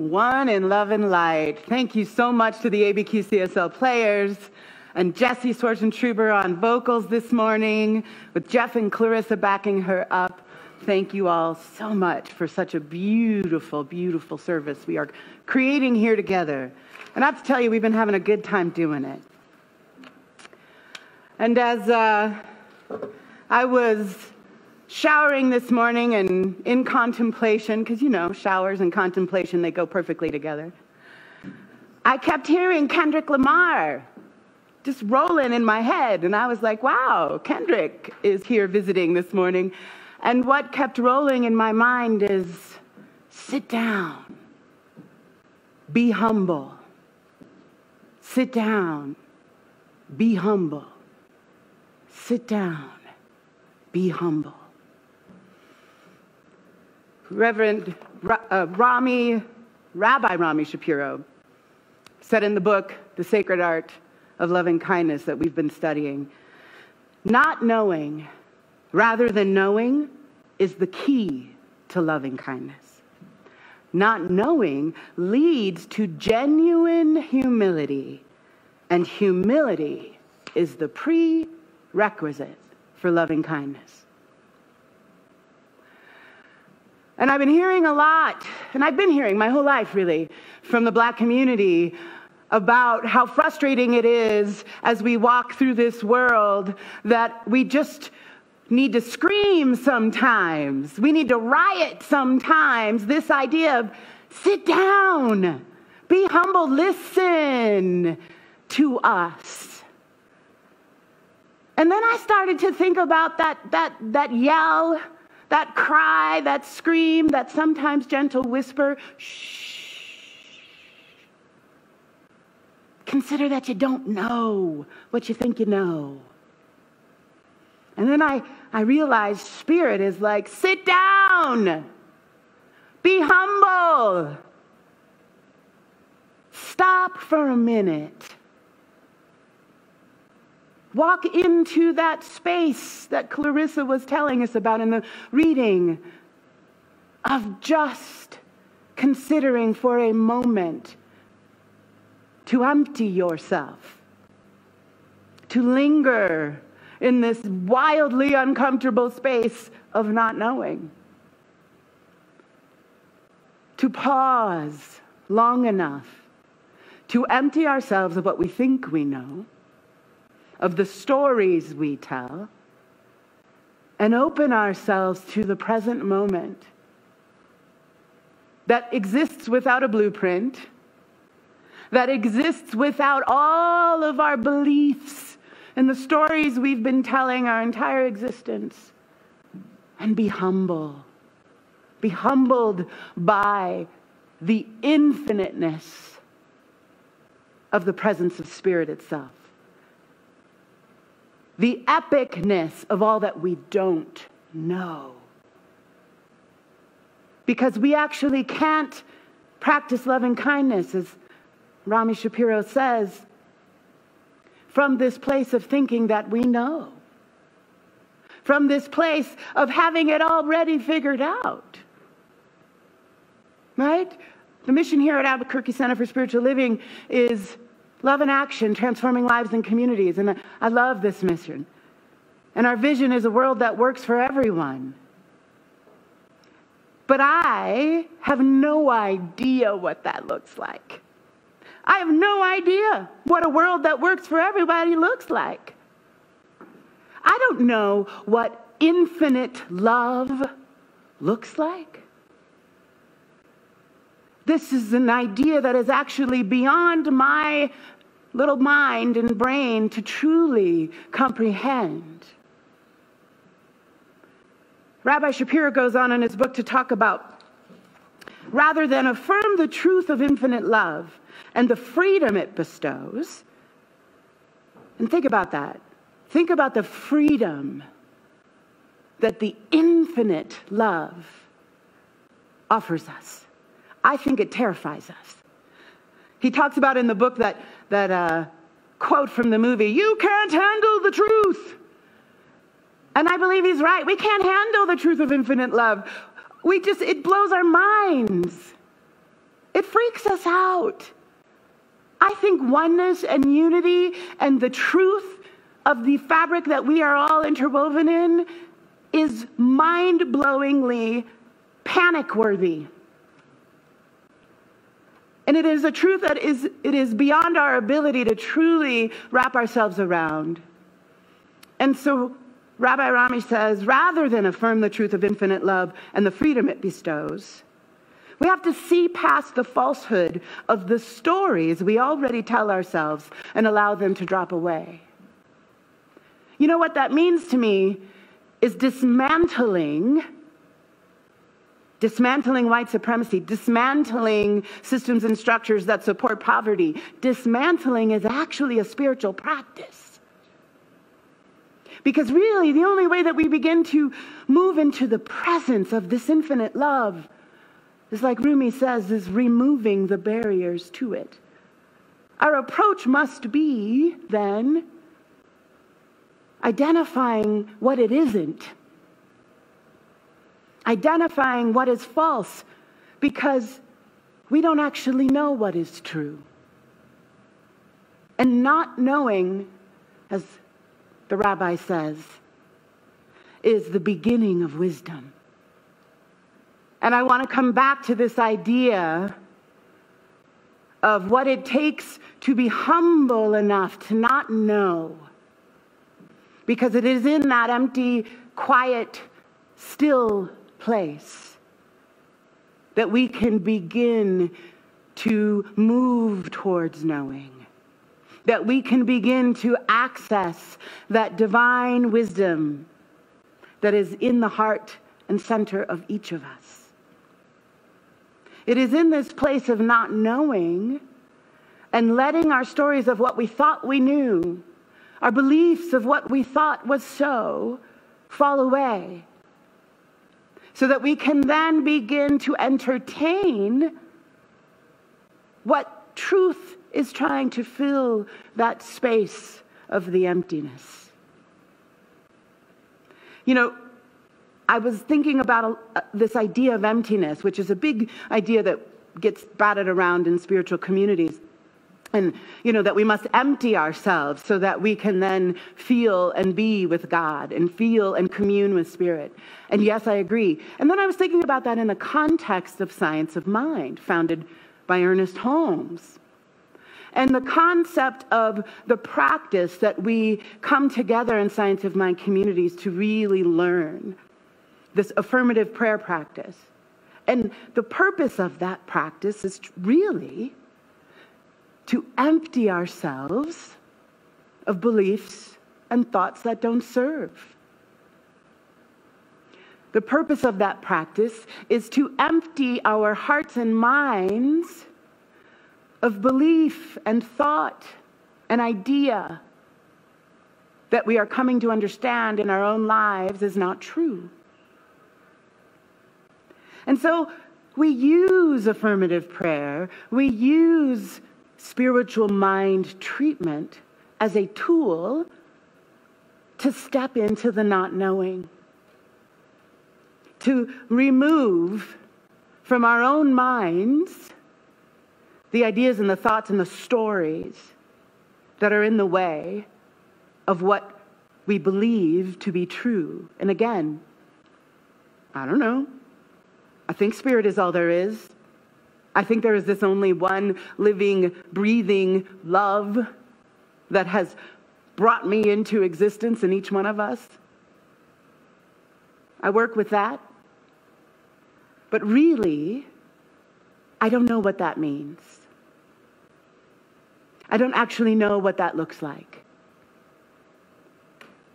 One in love and light. Thank you so much to the ABQ players and Jesse Sorgentruber on vocals this morning, with Jeff and Clarissa backing her up. Thank you all so much for such a beautiful, beautiful service we are creating here together. And I have to tell you, we've been having a good time doing it. And as uh, I was showering this morning and in contemplation, because you know, showers and contemplation, they go perfectly together. I kept hearing Kendrick Lamar just rolling in my head. And I was like, wow, Kendrick is here visiting this morning. And what kept rolling in my mind is sit down, be humble. Sit down, be humble. Sit down, be humble. Reverend uh, Rami, Rabbi Rami Shapiro, said in the book, The Sacred Art of Loving Kindness, that we've been studying, not knowing rather than knowing is the key to loving kindness. Not knowing leads to genuine humility, and humility is the prerequisite for loving kindness. And I've been hearing a lot, and I've been hearing my whole life really, from the black community about how frustrating it is as we walk through this world that we just need to scream sometimes. We need to riot sometimes. This idea of sit down, be humble, listen to us. And then I started to think about that, that, that yell that cry, that scream, that sometimes gentle whisper, shh. Consider that you don't know what you think you know. And then I, I realized spirit is like, sit down, be humble, stop for a minute. Walk into that space that Clarissa was telling us about in the reading of just considering for a moment to empty yourself, to linger in this wildly uncomfortable space of not knowing, to pause long enough to empty ourselves of what we think we know of the stories we tell, and open ourselves to the present moment that exists without a blueprint, that exists without all of our beliefs and the stories we've been telling our entire existence. And be humble. Be humbled by the infiniteness of the presence of Spirit itself the epicness of all that we don't know. Because we actually can't practice loving kindness, as Rami Shapiro says, from this place of thinking that we know, from this place of having it already figured out. Right? The mission here at Albuquerque Center for Spiritual Living is Love and action, transforming lives and communities. And I love this mission. And our vision is a world that works for everyone. But I have no idea what that looks like. I have no idea what a world that works for everybody looks like. I don't know what infinite love looks like. This is an idea that is actually beyond my little mind and brain to truly comprehend. Rabbi Shapiro goes on in his book to talk about rather than affirm the truth of infinite love and the freedom it bestows. And think about that. Think about the freedom that the infinite love offers us. I think it terrifies us. He talks about in the book that, that uh, quote from the movie, You can't handle the truth. And I believe he's right. We can't handle the truth of infinite love. We just, it blows our minds. It freaks us out. I think oneness and unity and the truth of the fabric that we are all interwoven in is mind blowingly panic worthy. And it is a truth that is, it is beyond our ability to truly wrap ourselves around. And so Rabbi Rami says rather than affirm the truth of infinite love and the freedom it bestows, we have to see past the falsehood of the stories we already tell ourselves and allow them to drop away. You know what that means to me is dismantling dismantling white supremacy, dismantling systems and structures that support poverty. Dismantling is actually a spiritual practice. Because really, the only way that we begin to move into the presence of this infinite love is like Rumi says, is removing the barriers to it. Our approach must be then identifying what it isn't, identifying what is false, because we don't actually know what is true. And not knowing, as the rabbi says, is the beginning of wisdom. And I want to come back to this idea of what it takes to be humble enough to not know. Because it is in that empty, quiet, still place that we can begin to move towards knowing. That we can begin to access that divine wisdom that is in the heart and center of each of us. It is in this place of not knowing and letting our stories of what we thought we knew, our beliefs of what we thought was so, fall away. So that we can then begin to entertain what truth is trying to fill that space of the emptiness. You know, I was thinking about uh, this idea of emptiness, which is a big idea that gets batted around in spiritual communities. And, you know, that we must empty ourselves so that we can then feel and be with God and feel and commune with Spirit. And yes, I agree. And then I was thinking about that in the context of science of mind, founded by Ernest Holmes. And the concept of the practice that we come together in science of mind communities to really learn this affirmative prayer practice. And the purpose of that practice is really to empty ourselves of beliefs and thoughts that don't serve. The purpose of that practice is to empty our hearts and minds of belief and thought and idea that we are coming to understand in our own lives is not true. And so we use affirmative prayer, we use spiritual mind treatment as a tool to step into the not knowing, to remove from our own minds the ideas and the thoughts and the stories that are in the way of what we believe to be true. And again, I don't know. I think spirit is all there is. I think there is this only one living, breathing love that has brought me into existence in each one of us. I work with that. But really, I don't know what that means. I don't actually know what that looks like.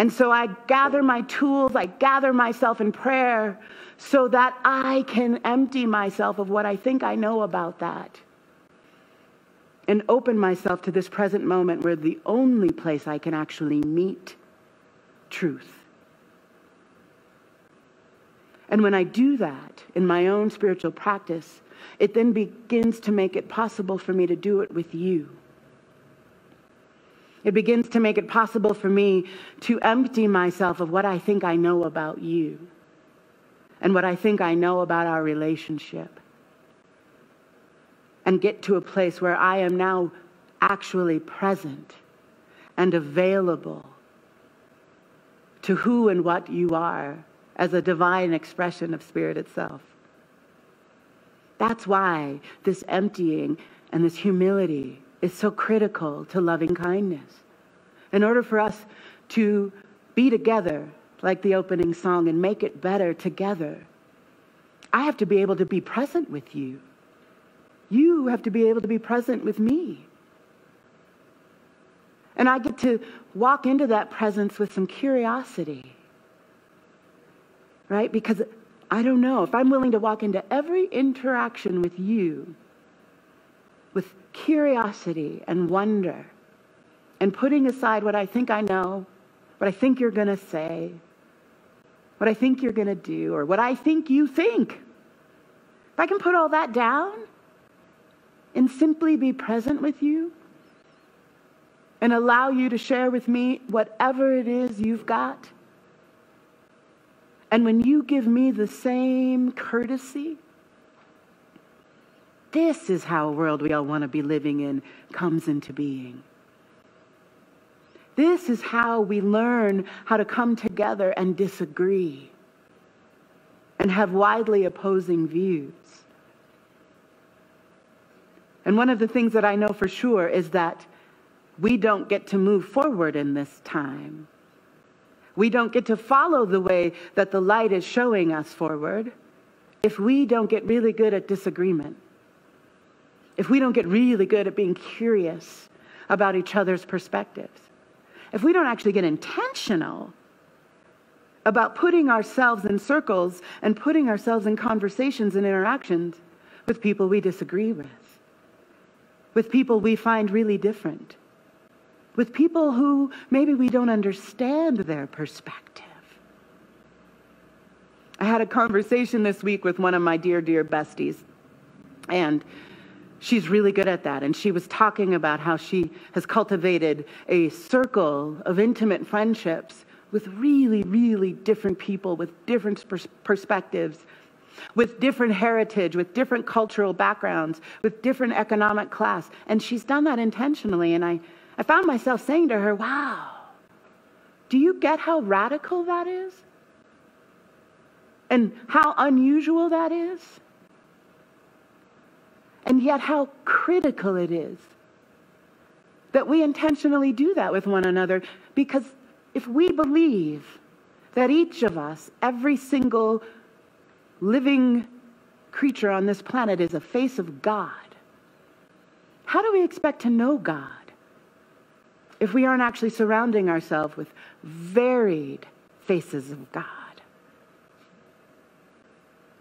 And so I gather my tools, I gather myself in prayer so that I can empty myself of what I think I know about that and open myself to this present moment where the only place I can actually meet truth. And when I do that in my own spiritual practice, it then begins to make it possible for me to do it with you. It begins to make it possible for me to empty myself of what I think I know about you and what I think I know about our relationship. and get to a place where I am now actually present and available to who and what you are as a divine expression of Spirit itself. That's why this emptying and this humility is so critical to loving kindness. In order for us to be together, like the opening song, and make it better together, I have to be able to be present with you. You have to be able to be present with me. And I get to walk into that presence with some curiosity, right? Because I don't know if I'm willing to walk into every interaction with you with curiosity and wonder and putting aside what I think I know, what I think you're going to say, what I think you're going to do, or what I think you think. If I can put all that down and simply be present with you and allow you to share with me whatever it is you've got. And when you give me the same courtesy, this is how a world we all want to be living in comes into being. This is how we learn how to come together and disagree and have widely opposing views. And one of the things that I know for sure is that we don't get to move forward in this time. We don't get to follow the way that the light is showing us forward if we don't get really good at disagreement if we don't get really good at being curious about each other's perspectives, if we don't actually get intentional about putting ourselves in circles and putting ourselves in conversations and interactions with people we disagree with, with people we find really different, with people who maybe we don't understand their perspective. I had a conversation this week with one of my dear, dear besties, and she's really good at that. And she was talking about how she has cultivated a circle of intimate friendships with really, really different people with different pers- perspectives, with different heritage, with different cultural backgrounds, with different economic class. And she's done that intentionally. And I, I found myself saying to her, wow, do you get how radical that is? And how unusual that is? And yet, how critical it is that we intentionally do that with one another. Because if we believe that each of us, every single living creature on this planet, is a face of God, how do we expect to know God if we aren't actually surrounding ourselves with varied faces of God?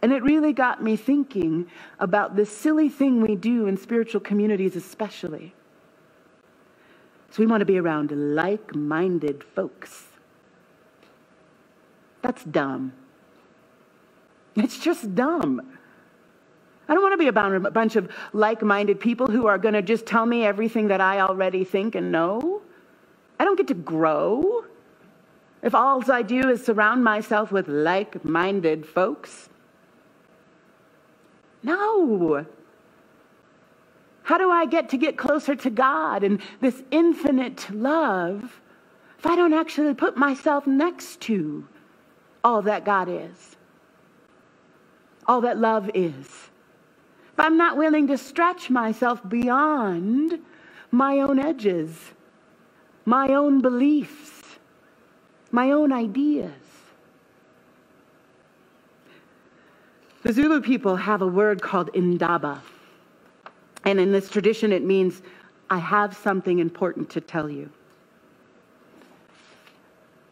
And it really got me thinking about this silly thing we do in spiritual communities, especially. So we want to be around like minded folks. That's dumb. It's just dumb. I don't want to be around a bunch of like minded people who are going to just tell me everything that I already think and know. I don't get to grow if all I do is surround myself with like minded folks. No. How do I get to get closer to God and this infinite love if I don't actually put myself next to all that God is, all that love is? If I'm not willing to stretch myself beyond my own edges, my own beliefs, my own ideas. The Zulu people have a word called indaba. And in this tradition, it means, I have something important to tell you.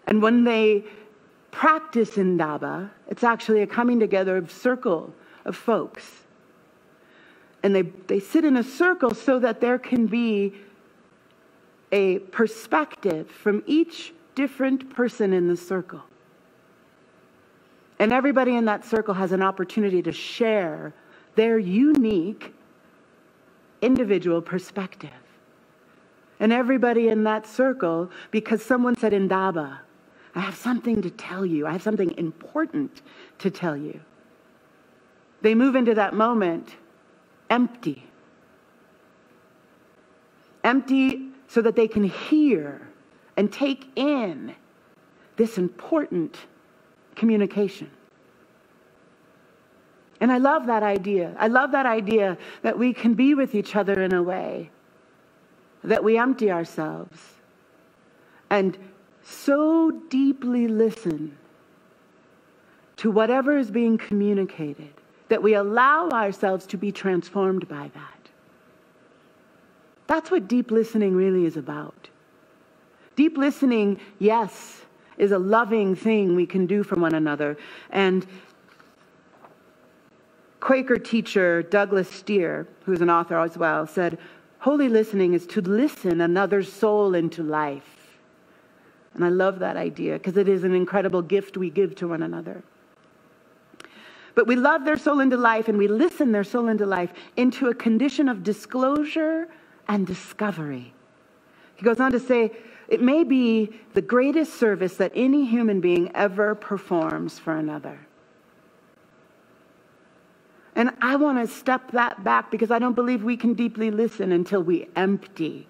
And when they practice indaba, it's actually a coming together of circle of folks. And they, they sit in a circle so that there can be a perspective from each different person in the circle. And everybody in that circle has an opportunity to share their unique individual perspective. And everybody in that circle, because someone said Indaba, I have something to tell you, I have something important to tell you. They move into that moment empty, empty so that they can hear and take in this important communication. And I love that idea. I love that idea that we can be with each other in a way that we empty ourselves and so deeply listen to whatever is being communicated that we allow ourselves to be transformed by that. That's what deep listening really is about. Deep listening, yes, is a loving thing we can do for one another. And Quaker teacher Douglas Steere, who's an author as well, said, Holy listening is to listen another's soul into life. And I love that idea because it is an incredible gift we give to one another. But we love their soul into life and we listen their soul into life into a condition of disclosure and discovery. He goes on to say, it may be the greatest service that any human being ever performs for another. And I want to step that back because I don't believe we can deeply listen until we empty,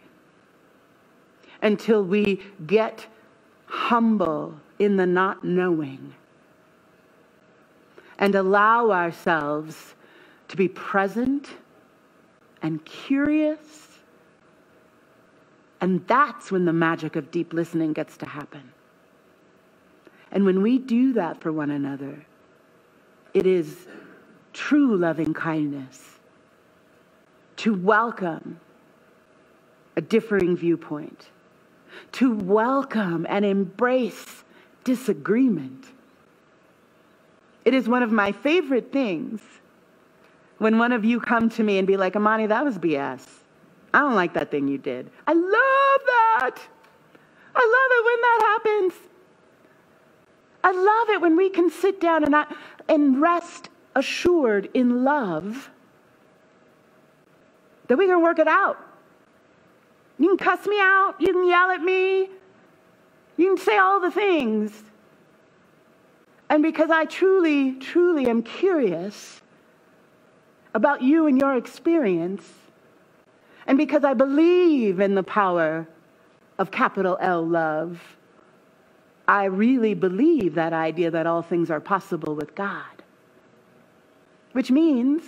until we get humble in the not knowing, and allow ourselves to be present and curious. And that's when the magic of deep listening gets to happen. And when we do that for one another, it is true loving kindness, to welcome a differing viewpoint, to welcome and embrace disagreement. It is one of my favorite things when one of you come to me and be like, Amani, that was BS. I don't like that thing you did. I love that. I love it when that happens. I love it when we can sit down and, I, and rest assured in love that we can work it out. You can cuss me out, you can yell at me, you can say all the things. And because I truly, truly am curious about you and your experience, and because I believe in the power of capital L love, I really believe that idea that all things are possible with God which means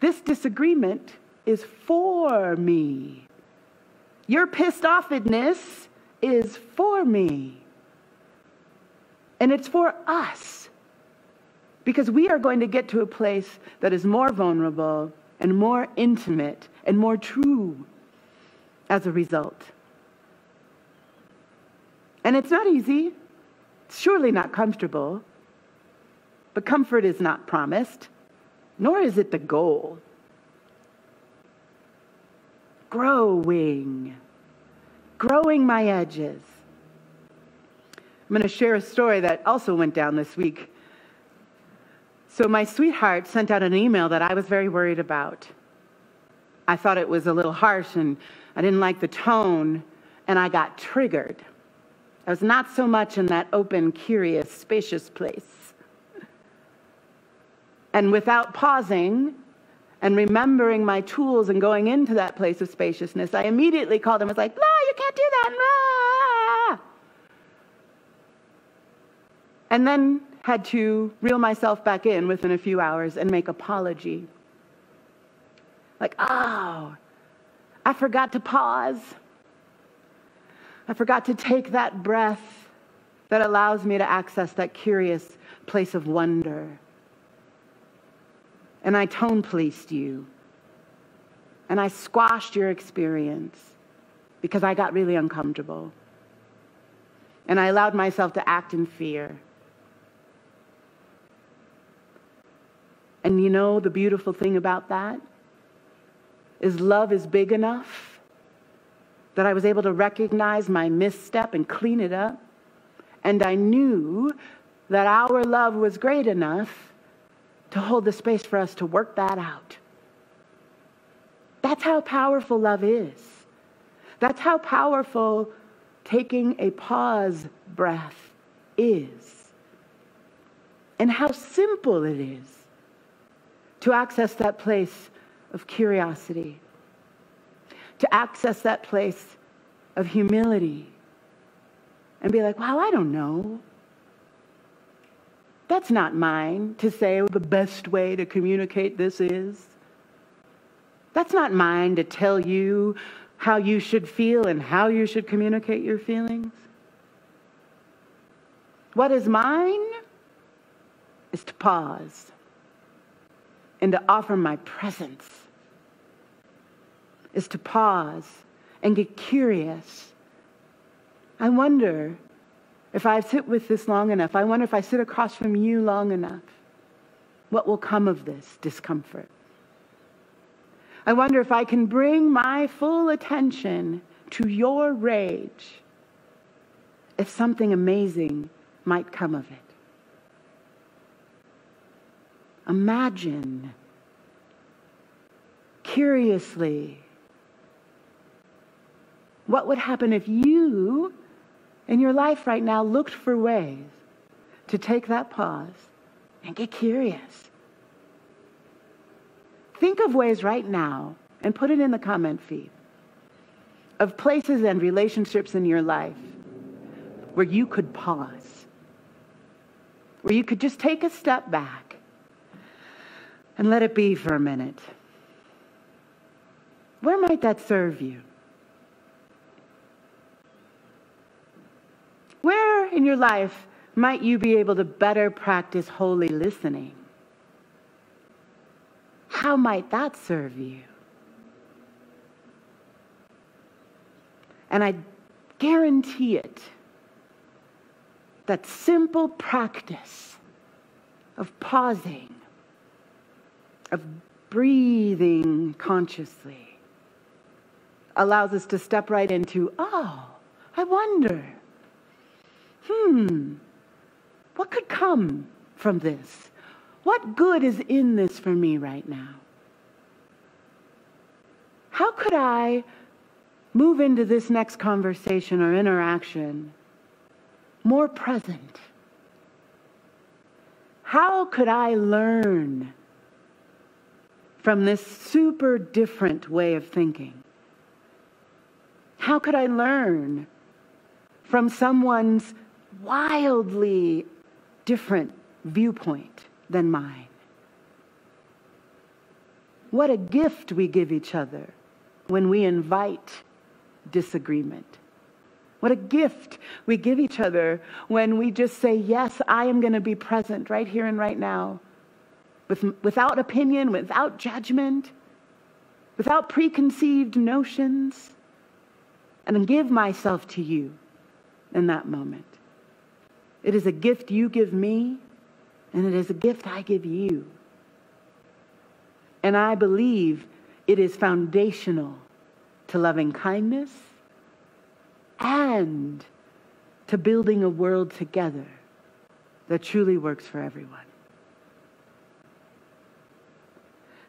this disagreement is for me. Your pissed offedness is for me. And it's for us. Because we are going to get to a place that is more vulnerable and more intimate and more true as a result. And it's not easy, it's surely not comfortable, but comfort is not promised nor is it the goal. Growing, growing my edges. I'm going to share a story that also went down this week. So, my sweetheart sent out an email that I was very worried about. I thought it was a little harsh and I didn't like the tone, and I got triggered. I was not so much in that open, curious, spacious place. And without pausing and remembering my tools and going into that place of spaciousness, I immediately called him and was like, No, you can't do that. And then had to reel myself back in within a few hours and make apology. Like, oh, I forgot to pause. I forgot to take that breath that allows me to access that curious place of wonder and I tone policed you. And I squashed your experience because I got really uncomfortable. And I allowed myself to act in fear. And you know the beautiful thing about that is love is big enough that I was able to recognize my misstep and clean it up. And I knew that our love was great enough to hold the space for us to work that out. That's how powerful love is. That's how powerful taking a pause breath is. And how simple it is to access that place of curiosity. to access that place of humility and be like, wow, I don't know. That's not mine to say the best way to communicate this is. That's not mine to tell you how you should feel and how you should communicate your feelings. What is mine is to pause and to offer my presence, is to pause and get curious. I wonder if I sit with this long enough, I wonder if I sit across from you long enough, what will come of this discomfort? I wonder if I can bring my full attention to your rage, if something amazing might come of it. Imagine curiously what would happen if you in your life right now looked for ways to take that pause and get curious. Think of ways right now and put it in the comment feed of places and relationships in your life where you could pause, where you could just take a step back and let it be for a minute. Where might that serve you? Where in your life might you be able to better practice holy listening? How might that serve you? And I guarantee it that simple practice of pausing, of breathing consciously, allows us to step right into, oh, I wonder hmm, what could come from this? What good is in this for me right now? How could I move into this next conversation or interaction more present? How could I learn from this super different way of thinking? How could I learn from someone's wildly different viewpoint than mine. What a gift we give each other when we invite disagreement. What a gift we give each other when we just say, Yes, I am going to be present right here and right now, with, without opinion, without judgment, without preconceived notions, and give myself to you in that moment. It is a gift you give me, and it is a gift I give you. And I believe it is foundational to loving kindness and to building a world together that truly works for everyone.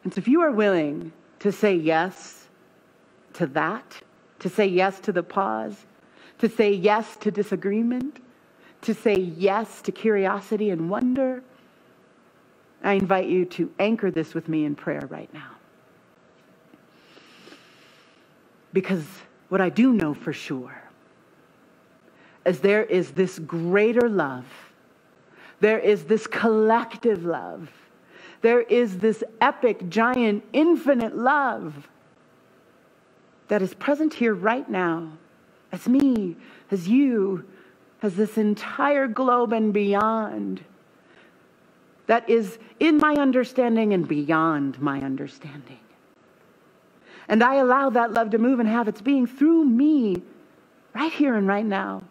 And so, if you are willing to say yes to that, to say yes to the pause, to say yes to disagreement, to say yes to curiosity and wonder, I invite you to anchor this with me in prayer right now. Because what I do know for sure is there is this greater love, there is this collective love, there is this epic, giant, infinite love that is present here right now as me, as you, as this entire globe and beyond that is in my understanding and beyond my understanding. And I allow that love to move and have its being through me right here and right now.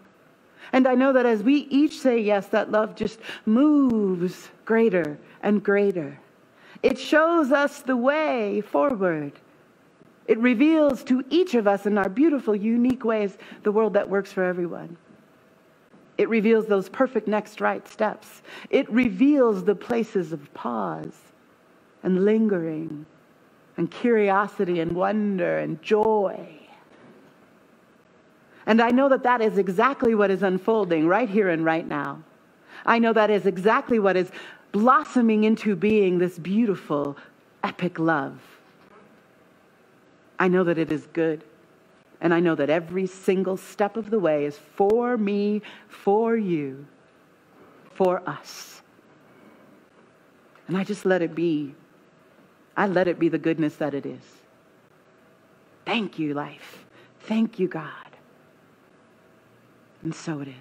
And I know that as we each say yes, that love just moves greater and greater. It shows us the way forward. It reveals to each of us in our beautiful, unique ways the world that works for everyone. It reveals those perfect next right steps. It reveals the places of pause and lingering and curiosity and wonder and joy. And I know that that is exactly what is unfolding right here and right now. I know that is exactly what is blossoming into being this beautiful, epic love. I know that it is good. And I know that every single step of the way is for me, for you, for us. And I just let it be. I let it be the goodness that it is. Thank you, life. Thank you, God. And so it is.